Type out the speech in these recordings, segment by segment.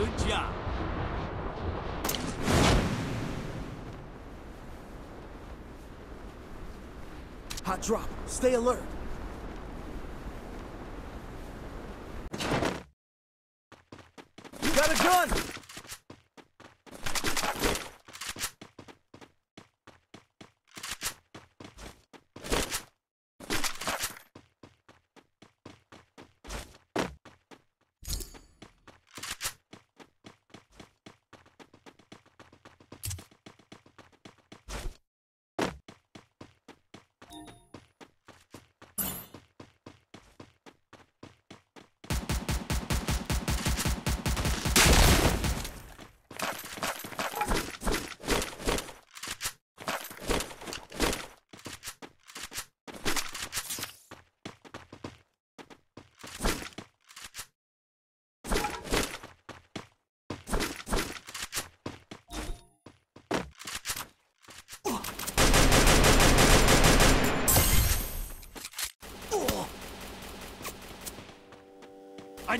Good job. Hot drop. Stay alert.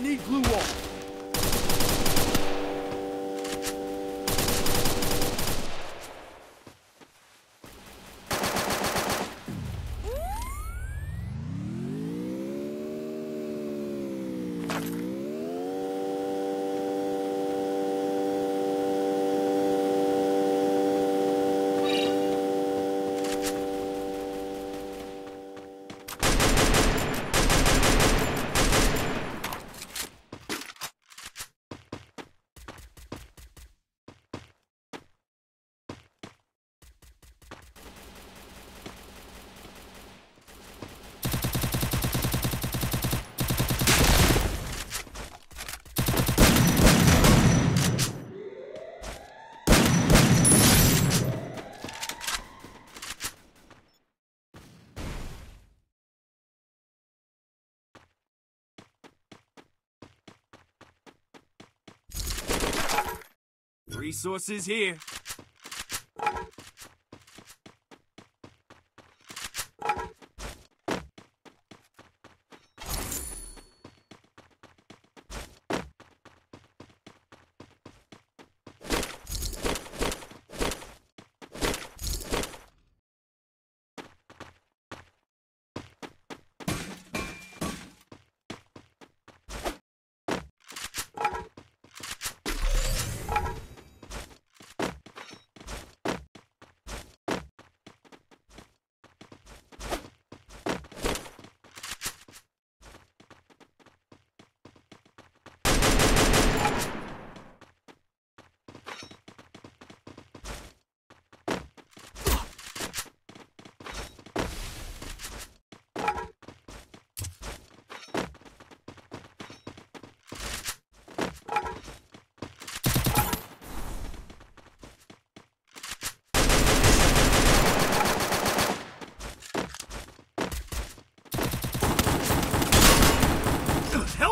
Need blue wall. Resources here.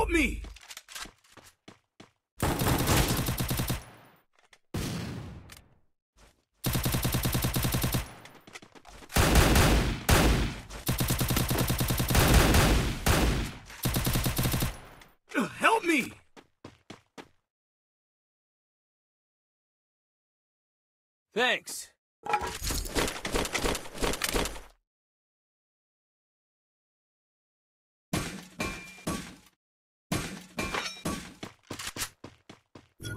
Help me! Help me! Thanks.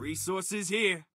Resources here.